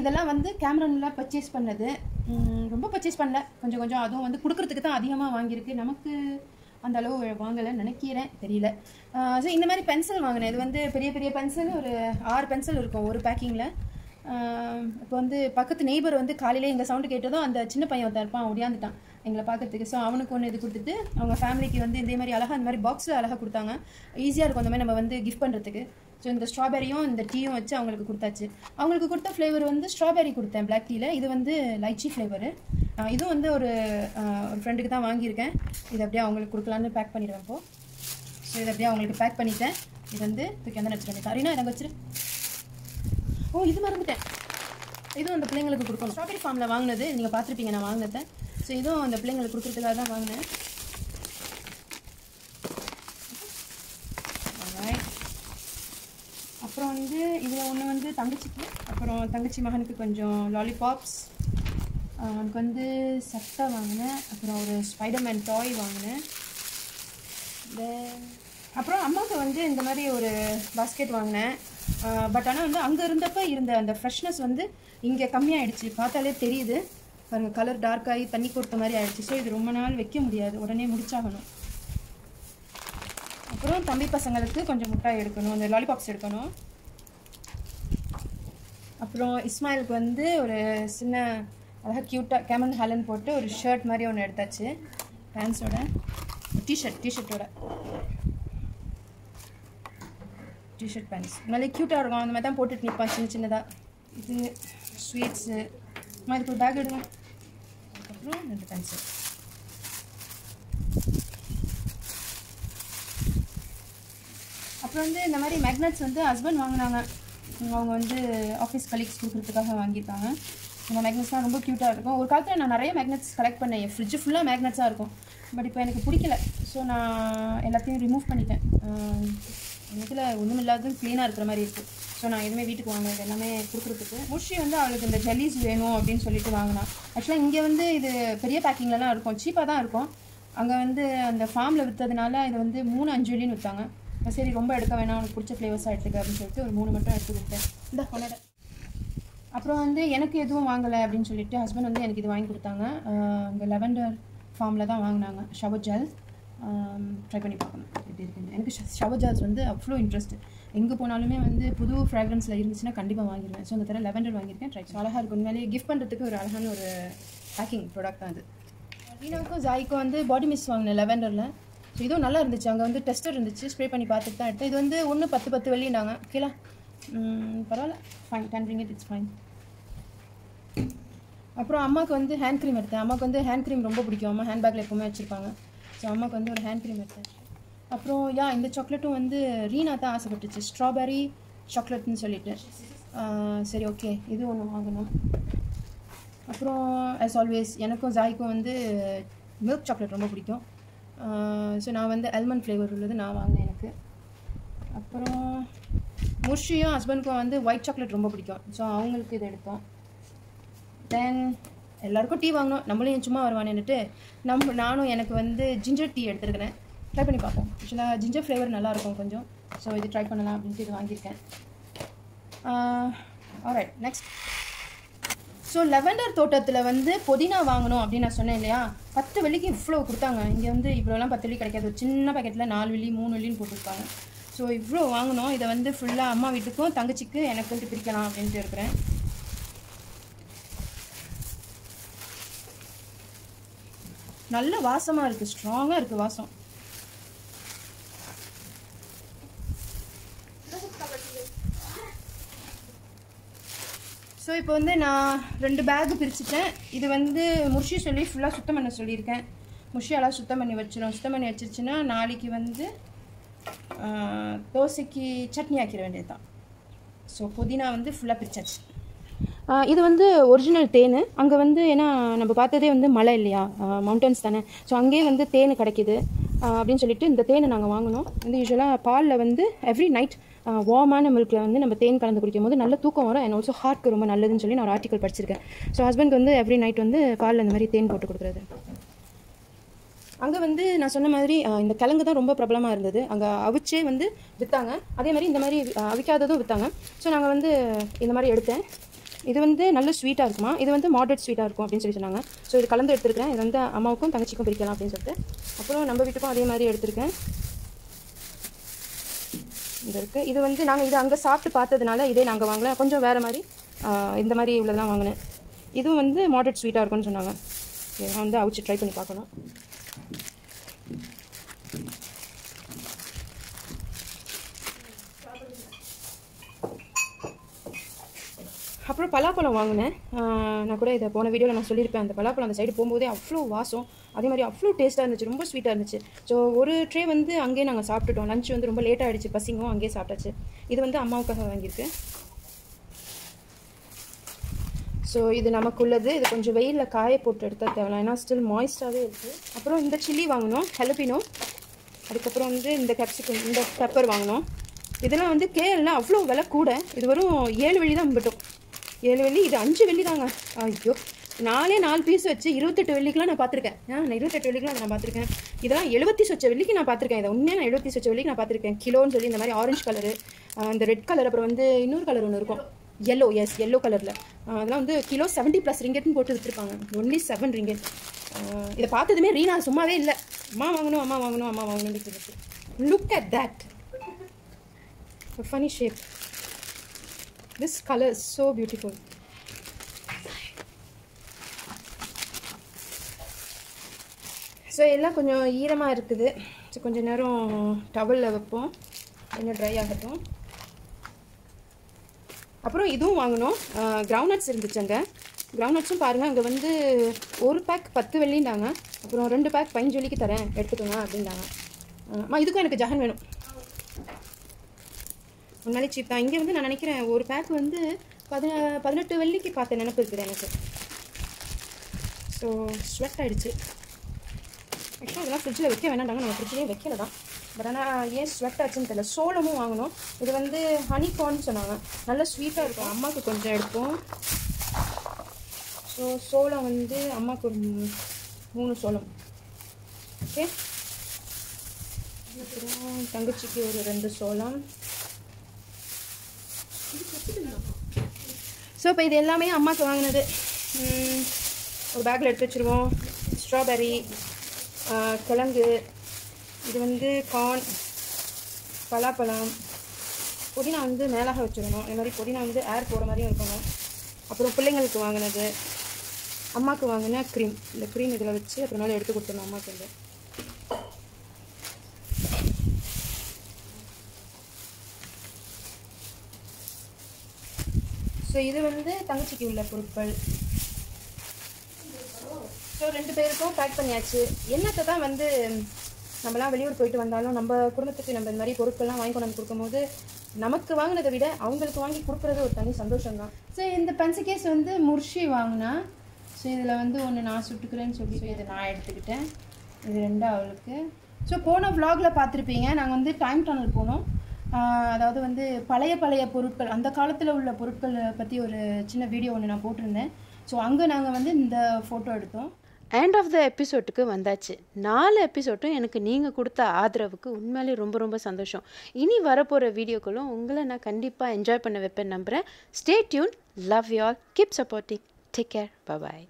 இதெல்லாம் வந்து கேமரானில் பர்ச்சேஸ் பண்ணது. ரொம்ப பர்ச்சேஸ் பண்ணல. கொஞ்சம் கொஞ்சம் அதுவும் வந்து கொடுக்குறதுக்கு தான் அதிகமாக வாங்கியிருக்கு. நமக்கு அந்த அளவு வாங்கலைன்னு நினைக்கிறேன். தெரியல. ஸோ இந்த மாதிரி பென்சில் வாங்கினேன். இது வந்து பெரிய பெரிய பென்சில் ஒரு ஆறு பென்சில் இருக்கும் ஒரு பேக்கிங்கில் இப்போ வந்து பக்கத்து நெய்பர் வந்து காலையில் எங்கள் சவுண்டு கேட்டதும் அந்த சின்ன பையன் ஒருத்தன் இருப்பான். ஒடியாந்துட்டான். எங்களை பார்க்கறதுக்கு. ஸோ அவனுக்கு ஒன்று இது கொடுத்துட்டு அவங்க ஃபேமிலிக்கு வந்து இதே மாதிரி அழகாக இந்த மாதிரி பாக்ஸில் அழகாக கொடுத்தாங்க. ஈஸியாக இருக்கும் அந்த மாதிரி நம்ம வந்து கிஃப்ட் பண்ணுறதுக்கு ஸோ இந்த ஸ்ட்ராபெரியும் இந்த டீயும் வச்சு அவங்களுக்கு கொடுத்தாச்சு. அவங்களுக்கு கொடுத்த ஃப்ளேவர் வந்து ஸ்ட்ராபெரி கொடுத்தேன் பிளாக் டீயில் இது வந்து லைச்சி ஃப்ளேவரு இதுவும் வந்து ஒரு ஒரு ஃப்ரெண்டுக்கு தான் வாங்கியிருக்கேன். இது அப்படியே அவங்களுக்கு கொடுக்கலான்னு பேக் பண்ணிடுவேன் இப்போது ஸோ இதை அப்படியே அவங்களுக்கு பேக் பண்ணிட்டேன். இது வந்து தூக்கி வந்து வச்சுருக்கேன் அரினா இதை வச்சிரு. ஓ இது மறந்துட்டேன். இதுவும் அந்த பிள்ளைங்களுக்கு கொடுக்கணும். ஸ்ட்ராபெரி ஃபார்மில் வாங்கினது நீங்கள் பார்த்துருப்பீங்க நான் வாங்கினதை. ஸோ இதுவும் அந்த பிள்ளைங்களுக்கு கொடுக்குறதுக்காக தான் வாங்கினேன் Alright. அப்புறம் வந்து இதில் ஒன்று வந்து தங்கச்சிக்கு அப்புறம் தங்கச்சி மகனுக்கு கொஞ்சம் லாலிபாப்ஸ் அவனுக்கு வந்து சட்டை வாங்கினேன் அப்புறம் ஒரு ஸ்பைடர்மேன் டாய் வாங்கினேன். தென் அப்புறம் அம்மாவுக்கு வந்து இந்த மாதிரி ஒரு பாஸ்கெட் வாங்கினேன். பட் ஆனால் வந்து அங்கே இருந்தப்ப இருந்த அந்த ஃப்ரெஷ்னஸ் வந்து இங்கே கம்மியாயிடுச்சு. பார்த்தாலே தெரியுது. பாருங்கள் கலர் டார்க் ஆகி தண்ணி கொடுத்த மாதிரி ஆகிடுச்சு ஸோ இது ரொம்ப நாள் வைக்க முடியாது. உடனே முடிச்சாகணும். அப்புறம் தம்பி பசங்களுக்கு கொஞ்சம் முட்டாய் எடுக்கணும் இந்த லாலிபாப்ஸ் எடுக்கணும். அப்புறம் இஸ்மாயிலுக்கு வந்து ஒரு சின்ன அழகாக க்யூட்டாக கேமன் ஹாலன் போட்டு ஒரு ஷர்ட் மாதிரி ஒன்று எடுத்தாச்சு. பேண்ட்ஸோட டிஷர்ட் டிஷர்ட்டோட டிஷர்ட் பேண்ட்ஸ் நல்லா க்யூட்டாக இருக்கும். அந்த மாதிரி தான் போட்டுட்டு நிற்பான் சின்ன சின்னதாக இது ஸ்வீட்ஸு இதுக்கு ஒரு பேக் எடுங்க. அதுக்கப்புறம் ரெண்டு பேண்ட்ஸு அப்புறம் வந்து இந்த மாதிரி மேக்னட்ஸ் வந்து ஹஸ்பண்ட் வாங்கினாங்க. அவங்க வந்து ஆஃபீஸ் கலீக்ஸ் கொடுக்குறதுக்காக வாங்கியிருக்காங்க. இந்த மேக்னெட்ஸ்லாம் ரொம்ப க்யூட்டாக இருக்கும். ஒரு காலத்தில் நான் நிறைய மேக்னெட்ஸ் கலெக்ட் பண்ணேன். என் ஃப்ரிட்ஜ் ஃபுல்லாக மேக்னெட்ஸாக இருக்கும். பட் இப்போ எனக்கு பிடிக்கல. ஸோ நான் எல்லாத்தையும் ரிமூவ் பண்ணிட்டேன். இதில் ஒன்றும் இல்லாத க்ளீனாக இருக்கிற மாதிரி இருக்குது ஸோ நான் எதுவுமே வீட்டுக்கு வாங்கினது எல்லாமே கொடுக்குறதுக்கு. முஷி வந்து அவளுக்கு இந்த ஜெல்லிஸ் வேணும் அப்படின்னு சொல்லிட்டு வாங்கினா. ஆக்சுவலாக இங்கே வந்து இது பெரிய பேக்கிங்லலாம் இருக்கும். சீப்பாக தான் இருக்கும். அங்கே வந்து அந்த ஃபார்மில் விற்றதுனால இது வந்து மூணு அஞ்சு வெள்ளின்னு விற்றாங்க சரி ரொம்ப எடுக்க வேணாம். உனக்கு பிடிச்ச ஃப்ளேவர்ஸாக எடுத்துக்க அப்படின்னு சொல்லிட்டு ஒரு மூணு மட்டும் எடுத்து கொடுத்தேன். இந்த கொண்டாட. அப்புறம் வந்து எனக்கு எதுவும் வாங்கலை அப்படின்னு சொல்லிட்டு ஹஸ்பண்ட் வந்து எனக்கு இது வாங்கி கொடுத்தாங்க. அங்கே லெவண்டர் ஃபார்மில் தான் வாங்கினாங்க. ஷவர் ஜெல் ட்ரை பண்ணி பார்க்கணும். எப்படி இருக்குன்னு. எனக்கு ஷவர் ஜெல்ஸ் வந்து அவ்வளோ இன்ட்ரெஸ்ட் எங்கே போனாலுமே வந்து புது ஃப்ராக்ரன்ஸில் இருந்துச்சுன்னா கண்டிப்பாக வாங்கிடுவேன் ஸோ அந்த தடவை லெவண்டர் வாங்கியிருக்கேன். ட்ரை அழகாக இருக்கும். உண்மையிலேயே கிஃப்ட் பண்ணுறதுக்கு ஒரு அழகான ஒரு பேக்கிங் ப்ராடக்ட் தான் அது. ரீனாவுக்கும் ஜாய்க்கும் வந்து பாடி மிஸ் வாங்கினேன் லெவண்டரில் ஸோ இதுவும் நல்லா இருந்துச்சு. அங்கே வந்து டெஸ்டர் இருந்துச்சு. ஸ்ப்ரே பண்ணி பார்த்துட்டு தான் எடுத்தேன். இது வந்து ஒன்று பத்து பத்து வெள்ளினாங்க ஓகேலா பரவாயில்ல. ஃபைன் கேன்ரிங்க இட் இட்ஸ் ஃபைன் அப்புறம் அம்மாவுக்கு வந்து ஹேண்ட் க்ரீம் எடுத்தேன். அம்மாவுக்கு வந்து ஹேண்ட் க்ரீம் ரொம்ப பிடிக்கும். அம்மா ஹேண்ட் பேக்கில் எப்போவுமே வச்சுருப்பாங்க. ஸோ அம்மாவுக்கு வந்து ஒரு ஹேண்ட் க்ரீம் எடுத்தேன். அப்புறம் யா இந்த சாக்லேட்டும் வந்து ரீனா தான் ஆசைப்பட்டுச்சு. ஸ்ட்ராபெரி சாக்லேட்னு சொல்லிட்டு. சரி ஓகே இது ஒன்று வாங்கணும். அப்புறம் ஆஸ் ஆல்வேஸ் எனக்கும் ஜாய்க்கும் வந்து மில்க் சாக்லேட் ரொம்ப பிடிக்கும். ஸோ நான் வந்து ஆல்மண்ட் ஃப்ளேவர் உள்ளது நான் வாங்கினேன் எனக்கு. அப்புறம் முர்ஷியும் ஹஸ்பண்டுக்கும் வந்து ஒயிட் சாக்லேட் ரொம்ப பிடிக்கும். ஸோ அவங்களுக்கு இது எடுத்தோம். தென் எல்லாருக்கும் டீ வாங்கணும். நம்மளும் ஏன் சும்மா வருவானேன்னுட்டு நம்ம நானும் எனக்கு வந்து ஜிஞ்சர் டீ எடுத்துருக்கிறேன். ட்ரை பண்ணி பார்ப்போம். ஆக்சுவலாக ஜிஞ்சர் ஃப்ளேவர் நல்லாயிருக்கும் கொஞ்சம். ஸோ இது ட்ரை பண்ணலாம் அப்படின்ட்டு இது வாங்கியிருக்கேன். ஆல்ரைட் நெக்ஸ்ட் ஸோ லெவெண்டர் தோட்டத்தில் வந்து புதினா வாங்கணும் அப்படின்னு நான் சொன்னேன் இல்லையா? பத்து வெள்ளிக்கு இவ்வளோ கொடுத்தாங்க. இங்கே வந்து இவ்வளோலாம் பத்து வெள்ளி கிடைக்காது. ஒரு சின்ன பாக்கெட்டில் நாலு வெள்ளி மூணு வெள்ளின்னு போட்டிருக்காங்க. ஸோ இவ்வளோ வாங்கினோம் இதை வந்து ஃபுல்லாக அம்மா வீட்டுக்கும் தங்கச்சிக்கு எனக்கு வந்து பிரிக்கலாம் அப்படின்ட்டு இருக்கிறேன். நல்ல வாசமாக இருக்குது ஸ்ட்ராங்காக இருக்குது வாசம். இப்போ வந்து நான் ரெண்டு பேக் பிரிச்சுட்டேன். இது வந்து முர்ஷி சொல்லி ஃபுல்லாக சுத்தம் பண்ண சொல்லியிருக்கேன். முஷியெல்லாம் எல்லாம் சுத்தம் பண்ணி வச்சிடும் சுத்தம் பண்ணி வச்சிருச்சுன்னா நாளைக்கு வந்து தோசைக்கு சட்னி ஆக்கிட வேண்டியது தான் ஸோ புதினா வந்து ஃபுல்லாக பிரிச்சாச்சு. இது வந்து ஒரிஜினல் தேன். அங்கே வந்து ஏன்னா நம்ம பார்த்ததே வந்து மலை இல்லையா? மவுண்டன்ஸ் தானே. ஸோ அங்கேயே வந்து தேன் கிடைக்கிது. அப்படின்னு சொல்லிட்டு இந்த தேனை நாங்கள் வாங்கினோம். வந்து யூஸ்வலாக பாலில் வந்து எவ்ரி நைட் வார்மான மில்கில் வந்து நம்ம தேன் கலந்து குடிக்கும் போது நல்ல தூக்கம் வரும். அண்ட் ஆல்சோ ஹார்ட்க்கு ரொம்ப நல்லதுன்னு சொல்லி நான் ஒரு ஆர்டிக்கல் படிச்சிருக்கேன். ஸோ ஹஸ்பண்ட்க்கு வந்து எவ்ரி நைட் வந்து பாலில் இந்த மாதிரி தேன் போட்டு கொடுக்குறது. அங்கே வந்து நான் சொன்ன மாதிரி இந்த கிழங்கு தான் ரொம்ப பிரபலமாக இருந்தது. அங்கே அவிச்சே வந்து விற்றாங்க அதே மாதிரி இந்த மாதிரி அவிக்காததும் விற்றாங்க ஸோ நாங்கள் வந்து இந்த மாதிரி எடுத்தேன். இது வந்து நல்ல ஸ்வீட்டாக இருக்குமா? இது வந்து மாடரேட் ஸ்வீட்டாக இருக்கும் அப்படின்னு சொல்லி சொன்னாங்க. ஸோ இது கலந்து எடுத்துருக்கேன் இது வந்து அம்மாவுக்கும் தங்கச்சிக்கும் பிரிக்கலாம் அப்படின்னு சொல்லிட்டு. அப்புறம் நம்ம வீட்டுக்கும் அதே மாதிரி எடுத்திருக்கேன். இது இருக்குது இது வந்து நாங்கள் இது அங்கே சாப்பிட்டு பார்த்ததுனால இதே நாங்கள் வாங்கல. கொஞ்சம் வேறு மாதிரி இந்த மாதிரி உள்ளதெல்லாம் வாங்கினேன். இதுவும் வந்து மாடரேட் ஸ்வீட்டாக இருக்கும்னு சொன்னாங்க. இதெல்லாம் வந்து அவிச்சு ட்ரை பண்ணி பார்க்கணும் அப்புறம் பலாப்பழம் வாங்கினேன். நான் கூட இதை போன வீடியோவில் நான் சொல்லியிருப்பேன். அந்த பலாப்பழம் அந்த சைடு போகும்போதே அவ்வளோ வாசம். அதே மாதிரி அவ்வளோ டேஸ்ட்டாக இருந்துச்சு. ரொம்ப ஸ்வீட்டாக இருந்துச்சு. ஸோ ஒரு ட்ரே வந்து அங்கேயே நாங்கள் சாப்பிட்டுட்டோம். லஞ்ச் வந்து ரொம்ப லேட்டாக ஆகிடுச்சு பசிங்கும் அங்கேயே சாப்பிட்டாச்சு. இது வந்து அம்மாவுக்காக வாங்கியிருக்கேன் ஸோ இது நமக்குள்ளது. இது கொஞ்சம் வெயிலில் காய போட்டு எடுத்தால் தேவையில்ல ஏன்னா ஸ்டில் மாய்ஸ்டாகவே இருக்குது அப்புறம் இந்த சில்லி வாங்கினோம். ஹெலப்பினோ அதுக்கப்புறம் வந்து இந்த கேப்சிகம் இந்த பெப்பர் வாங்கினோம். இதெல்லாம் வந்து கேஎல்னால் அவ்வளோ விலை கூட. இது வரும் ஏழு வழி தான் விட்டோம் ஏழு வெள்ளி இது அஞ்சு வெள்ளி தாங்க ஐயோ நாலே நாலு பீஸ் வச்சு இருபத்தெட்டு வெள்ளிக்கெலாம் நான் பார்த்துருக்கேன். நான் இருபத்தெட்டு வெள்ளிக்கெலாம் நான் பார்த்துருக்கேன். இதெல்லாம் எழுபத்தி சொச்ச வெள்ளிக்கு நான் பார்த்துருக்கேன். இதை உண்மையாக நான் எழுபத்தி சொச்ச வெள்ளிக்கு நான் பார்த்துருக்கேன். கிலோன்னு சொல்லி இந்த மாதிரி ஆரஞ்சு கலரு இந்த ரெட் கலர் அப்புறம் வந்து இன்னொரு கலர் ஒன்று இருக்கும். எல்லோ எஸ் எல்லோ கலரில் அதெல்லாம் வந்து கிலோ செவன்ட்டி ப்ளஸ் ரிங்கெட்னு போட்டு விற்றுருப்பாங்க ஒன்லி செவன் ரிங்கெட் இதை பார்த்ததுமே ரீனா சும்மாவே இல்லை. அம்மா வாங்கணும் அம்மா வாங்கணும் அம்மா வாங்கணும்னு சொல்லிட்டு. Look at that funny shape this colour so beautiful so எல்லாம் கொஞ்சம் ஈரமாக இருக்குது. ஸோ கொஞ்சம் நேரம் டவலில் வைப்போம். கொஞ்சம் ட்ரை ஆகட்டும். அப்புறம் இதுவும் வாங்கினோம் கிரவுண்ட்நட்ஸ் இருந்துச்சு அங்கே. கிரவுண்ட்நட்ஸும் பாருங்கள் அங்கே வந்து ஒரு பேக் பத்து வெள்ளிண்டாங்க அப்புறம் ரெண்டு பேக் பதினஞ்சு வெள்ளிக்கு தரேன். எடுத்துக்கோங்க அப்படின்றாங்க. அம்மா இதுக்கும் எனக்கு ஜகன் வேணும். உண்மையிலே சீப் தான். இங்கே வந்து நான் நினைக்கிறேன் ஒரு பேக் வந்து பதினா பதினெட்டு வெள்ளிக்கு பார்த்த நினப்பு இருக்குது எனக்கு. ஸோ ஸ்வெட் ஆகிடுச்சு ஆக்சுவலாக இதெல்லாம் ஃப்ரிட்ஜில் வைக்க வேணாண்டாங்க நம்ம ஃப்ரிட்ஜ்லேயே வைக்கல தான். பட் ஆனால் ஏன் ஸ்வெட் ஆச்சுன்னு தெரியல. சோளமும் வாங்கினோம். இது வந்து ஹனி கார்ன் சொன்னாங்க. நல்லா ஸ்வீட்டாக இருக்கும். அம்மாவுக்கு கொஞ்சம் எடுப்போம். ஸோ சோளம் வந்து அம்மாவுக்கு ஒரு மூணு சோளம். ஓகே அப்புறம் தங்கச்சிக்கு ஒரு ரெண்டு சோளம். ஸோ இப்போ இது எல்லாமே அம்மாவுக்கு வாங்கினது. ஒரு பேக்கில் எடுத்து வச்சுருவோம். ஸ்ட்ராபெரி கிழங்கு இது வந்து கார்ன் பலாப்பழம் புதினா வந்து மேலாக வச்சிடணும் இந்த மாதிரி புதினா வந்து ஏர் போகிற மாதிரியும் இருக்கணும். அப்புறம் பிள்ளைங்களுக்கு வாங்கினது. அம்மாவுக்கு வாங்கின க்ரீம் இந்த க்ரீம் இதில் வச்சு அப்புறமேல எடுத்து கொடுத்துடணும் அம்மாவுக்கு வந்து. ஸோ இது வந்து தங்கச்சிக்கு உள்ள பொருட்கள். ஸோ ரெண்டு பேருக்கும் பேக் பண்ணியாச்சு. என்னத்தை தான் வந்து நம்மலாம் வெளியூர் போயிட்டு வந்தாலும் நம்ம குடும்பத்துக்கு நம்ம இந்த மாதிரி பொருட்கள்லாம் வாங்கி கொண்டு வந்து கொடுக்கும்போது நமக்கு வாங்கினதை விட அவங்களுக்கு வாங்கி கொடுக்குறது ஒரு தனி சந்தோஷம் தான் ஸோ இந்த பென்சில் கேஸ் வந்து முர்ஷி வாங்கினா ஸோ இதில் வந்து ஒன்று நான் சுட்டுக்கிறேன்னு சொல்லி இதை நான் எடுத்துக்கிட்டேன். இது ரெண்டு அவளுக்கு. ஸோ போன vlogல பார்த்துருப்பீங்க. நாங்கள் வந்து டைம் டனல் போனோம். அதாவது வந்து பழைய பழைய பொருட்கள் அந்த காலத்தில் உள்ள பொருட்களை பற்றி ஒரு சின்ன வீடியோ ஒன்று நான் போட்டிருந்தேன். ஸோ அங்கே நாங்கள் வந்து இந்த ஃபோட்டோ எடுத்தோம். எண்ட் ஆஃப் த எபிசோட்டுக்கு வந்தாச்சு. நாலு எபிசோட்டும் எனக்கு நீங்கள் கொடுத்த ஆதரவுக்கு உண்மையிலே ரொம்ப ரொம்ப சந்தோஷம். இனி வரப்போகிற வீடியோக்களும் உங்களை நான் கண்டிப்பாக என்ஜாய் பண்ண வைப்பேன் நம்புகிறேன் stay tuned love you all keep supporting take care bye bye